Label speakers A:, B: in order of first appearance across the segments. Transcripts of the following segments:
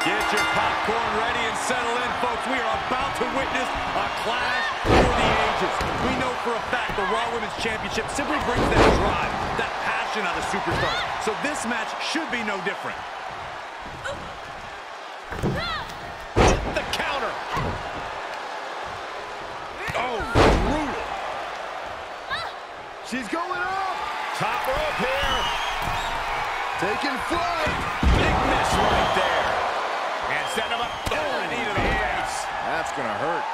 A: Get your popcorn ready and settle in, folks. We are about to witness a clash for the ages. We know for a fact the Raw Women's Championship simply brings that drive, that passion out of superstars. So this match should be no different.
B: The counter. Oh, brutal.
C: She's going up.
B: Top rope here.
C: Taking flight.
B: Big miss right there. And set him up. Oh, knee to the face.
C: That's going to hurt.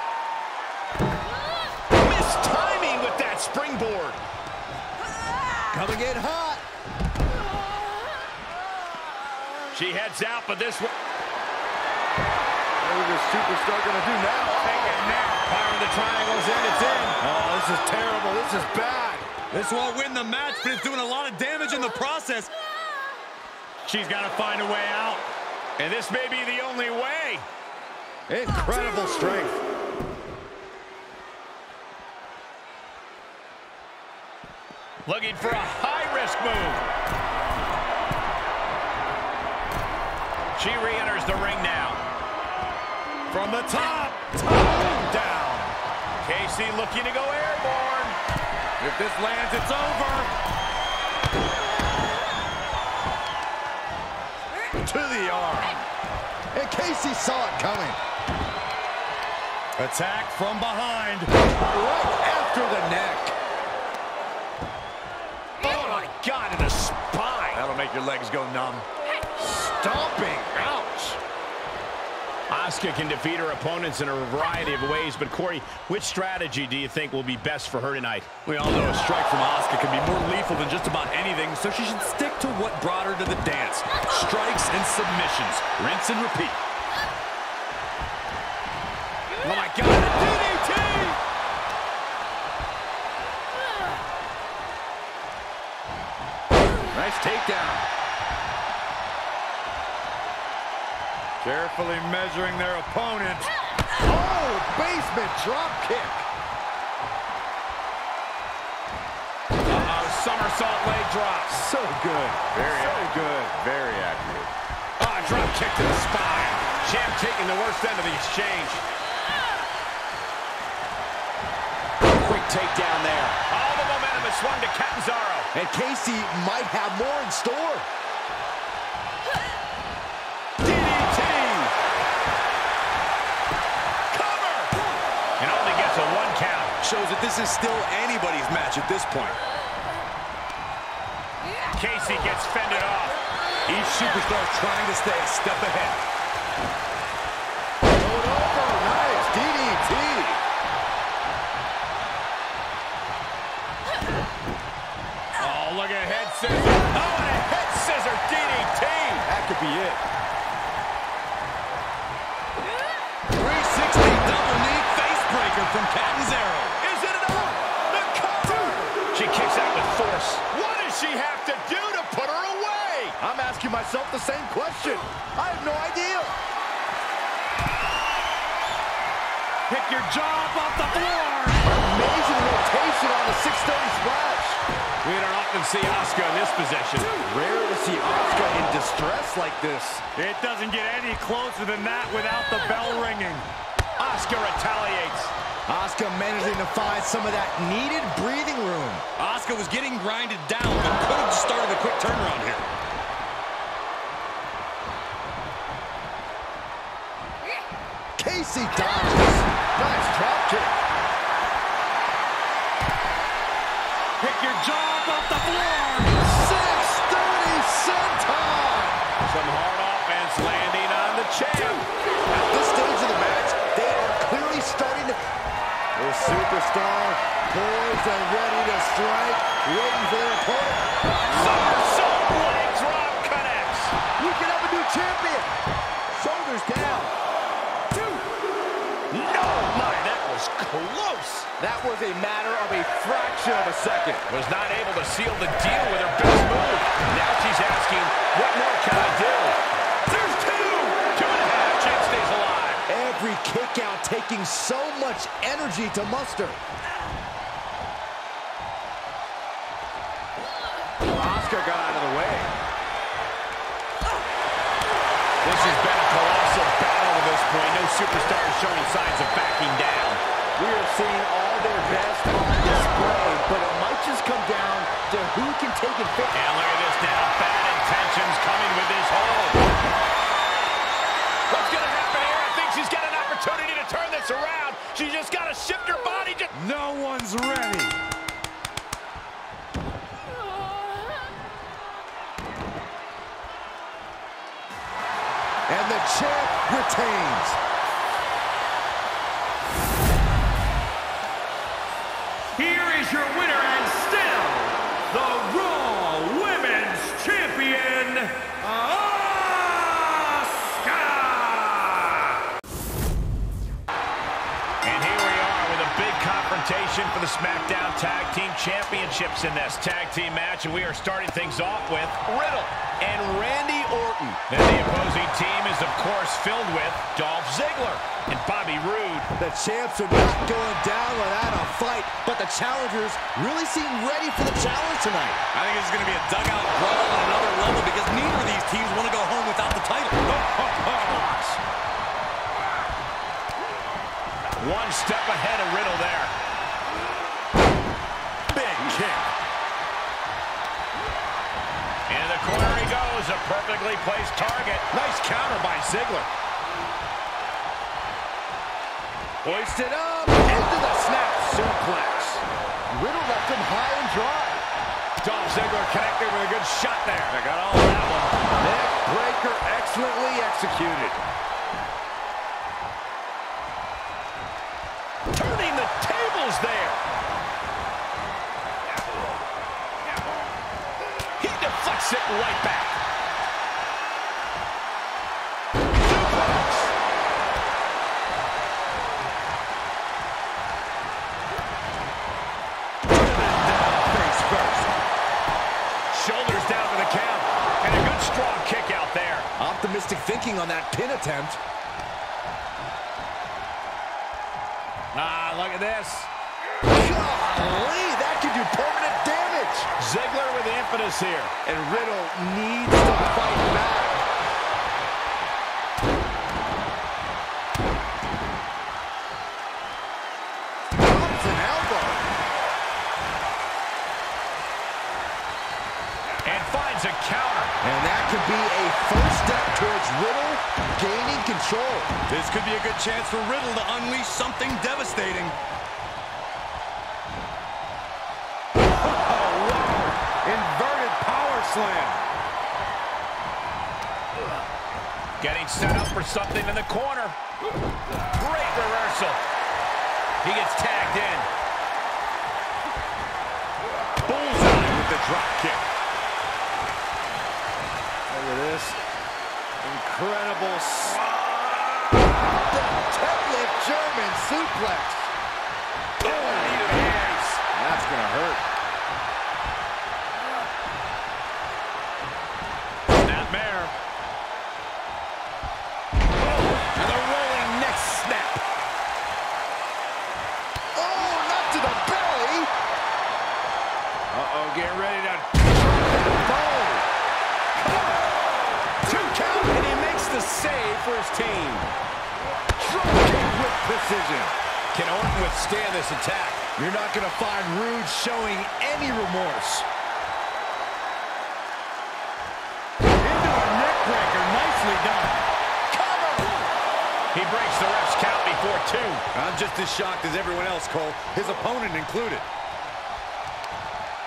B: Missed timing with that springboard.
C: Coming in hot.
B: She heads out, but this one...
C: What is this superstar going to do now?
B: Take it now. Firing the triangles in. It's in.
C: Oh, this is terrible. This is bad.
A: This won't win the match, but it's doing a lot of damage in the process.
B: She's got to find a way out. And this may be the only way.
C: Incredible strength.
B: Looking for a high-risk move. She re-enters the ring now.
A: From the top, top down.
B: Kacy looking to go airborne.
A: If this lands, it's over.
C: To the arm. And Kacy saw it coming.
A: Attack from behind.
C: Right after the neck.
B: Oh, my God, in the spine.
A: That'll make your legs go numb.
C: Stomping. Ouch.
B: Asuka can defeat her opponents in a variety of ways, but Corey, which strategy do you think will be best for her tonight?
A: We all know a strike from Asuka can be more lethal than just about anything, so she should stick to what brought her to the dance. Strikes and submissions. Rinse and repeat.
B: Oh, my God, the DDT!
C: Nice takedown.
A: Carefully measuring their opponent.
C: Oh, basement drop kick.
B: Uh-oh, somersault leg drop.
C: So good. Very so good. Very accurate.
B: Oh, drop kick to the spine. Champ taking the worst end of the exchange. Quick takedown there. All the momentum is swung to Catanzaro.
C: And Kacy might have more in store.
A: Shows that this is still anybody's match at this point.
B: Kacy gets fended off.
A: Each superstar trying to stay a step ahead.
C: Rolled over. Nice DDT.
B: Oh, look at head scissor. Oh, and a head scissor DDT.
C: That could be it.
A: 360 double knee face breaker from Catanzaro.
B: Is
C: asking myself the same question. I have no idea.
A: Pick your jaw up off the floor.
C: Amazing rotation on the 630 splash.
B: We don't often see Asuka in this position.
C: Rare to see Asuka in distress like this.
A: It doesn't get any closer than that without the bell ringing.
B: Asuka retaliates.
C: Asuka managing to find some of that needed breathing room.
A: Asuka was getting grinded down, but could have started a quick turnaround here.
C: Kacy dodges. Nice drop kick.
A: Pick your jaw off the floor.
C: 630 senton.
B: Some hard offense landing on the champ.
C: At this stage of the match, they are clearly starting to... The superstar poised and ready to strike, waiting for their opponent.
B: Somersault leg drop connects.
C: We can have a new champion. Shoulders down.
B: No, my, that was close.
C: That was a matter of a fraction of a second.
B: Was not able to seal the deal with her best move. Now she's asking, what more can I do? There's two. Two and a half. Champ stays alive.
C: Every kick out taking so much energy to muster. Oscar got out of the way.
B: This has been a colossal battle to this point. No superstar is showing signs of backing down.
C: We are seeing all their best on display, but it might just come down to who can take advantage.
B: And look at this now. Bad intentions coming with his hold. What's going to happen here? I think she's got an opportunity to turn this around. She just got to shift her body. Just
A: No one's ready.
C: And the champ retains.
B: Confrontation for the SmackDown Tag Team Championships in this tag team match. And we are starting things off with Riddle and Randy Orton. And the opposing team is, of course, filled with Dolph Ziggler and Bobby Roode.
C: The champs are not going down without a fight, but the challengers really seem ready for the challenge tonight.
A: I think it's going to be a dugout brawl on another level because neither of these teams want to go home without the title.
B: One step ahead of Riddle there.
A: Big kick.
B: Into the corner he goes, a perfectly placed target.
A: Nice counter by Ziggler.
C: Hoisted up, into the snap suplex. Riddle left him high and dry.
A: Dolph Ziggler shot there. I got all that one.
C: Neck breaker excellently executed.
B: Turning the tables there. He deflects it right back.
C: Optimistic thinking on that pin attempt.
B: Ah, look at this.
C: Golly, that could do permanent damage.
B: Ziggler with the impetus here.
C: And Riddle needs to fight back.
A: Chance for Riddle to unleash something devastating.
C: Oh, Inverted power slam.
B: Getting set up for something in the corner. Great reversal. He gets tagged in.
A: Bullseye with the drop kick.
C: Look at this. Incredible. German suplex. You're not going to find Roode showing any remorse.
A: Into a neck breaker. Nicely done.
B: He breaks the ref's count before two.
A: I'm just as shocked as everyone else, Cole. His opponent included.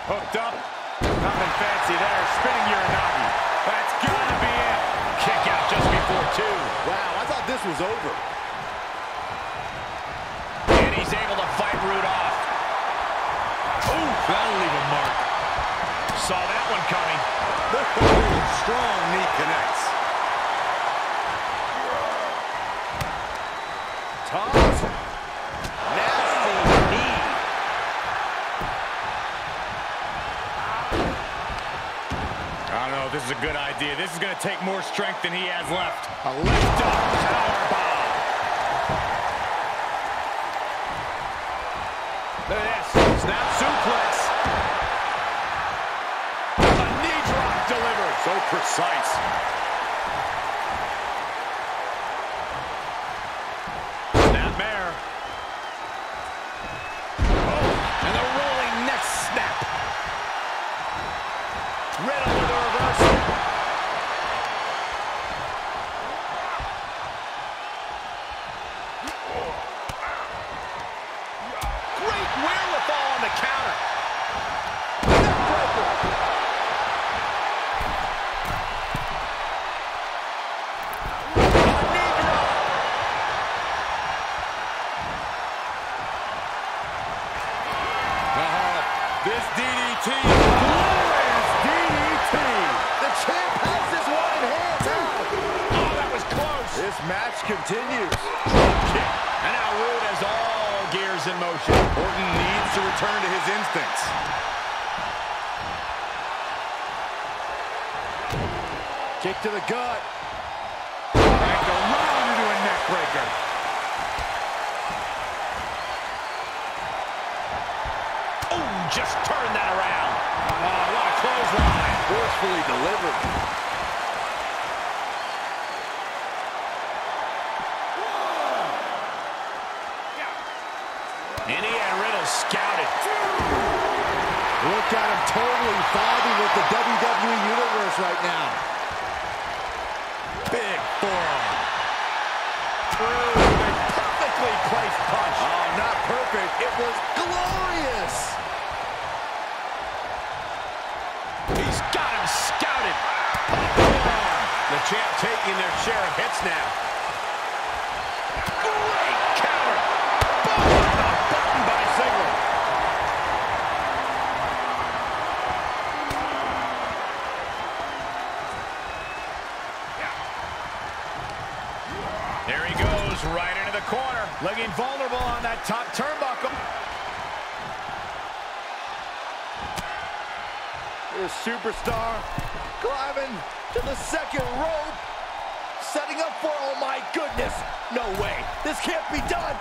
A: Hooked up. Nothing fancy there. Spinning Uranage. That's gotta be it.
B: Kick out just before two.
C: Wow, I thought this was over.
A: That'll leave a mark.
B: Saw that one coming.
A: Strong knee connects.
C: Toss. Nasty knee.
A: I don't know if this is a good idea. This is going to take more strength than he has left.
C: A lift up powerbomb.
B: Look at this. Snap so precise. Snapmare. Oh, and the rolling next snap.
A: Riddle with a This DDT. Glorious DDT. The champ has his one in hand. Oh, that was close.
C: This match continues.
B: Kick. And now Roode has all gears in motion.
A: Orton needs to return to his instincts.
C: Kick to the gut.
A: And the round into a neck breaker.
B: Just turn that around. Oh, what a clothesline.
C: Forcefully delivered.
B: And he had Riddle scouted.
C: Look at him totally vibing with the WWE Universe right now.
A: Big forearm.
B: Through a perfectly placed punch.
C: Oh, not perfect. It was glorious.
B: Taking their share of hits now. Great counter. Boom! The button by Ziggler. There he goes, right into the corner. Looking vulnerable on that top turnbuckle.
C: This superstar climbing to the second rope. Setting up for, oh my goodness. No way. This can't be done.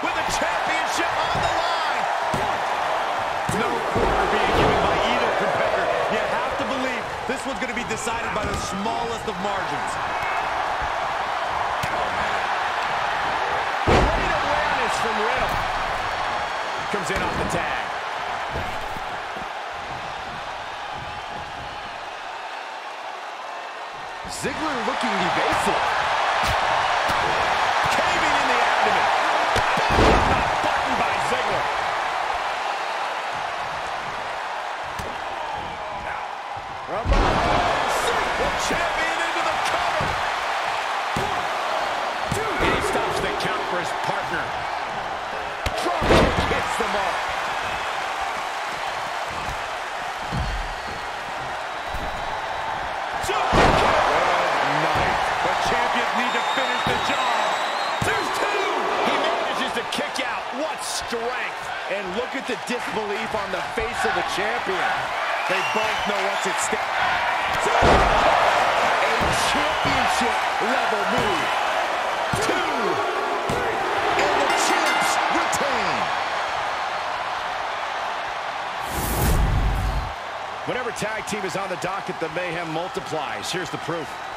B: With the championship on the line.
A: No quarter being given by either competitor. You have to believe this one's going to be decided by the smallest of margins.
B: Oh, Great awareness from Riddle. Comes in off the tag.
C: Ziggler looking evasive.
B: Strength.
C: And look at the disbelief on the face of the champion.
A: They both know what's at stake.
C: A championship level move. Two. And the champs retain.
B: Whenever tag team is on the docket, the mayhem multiplies. Here's the proof.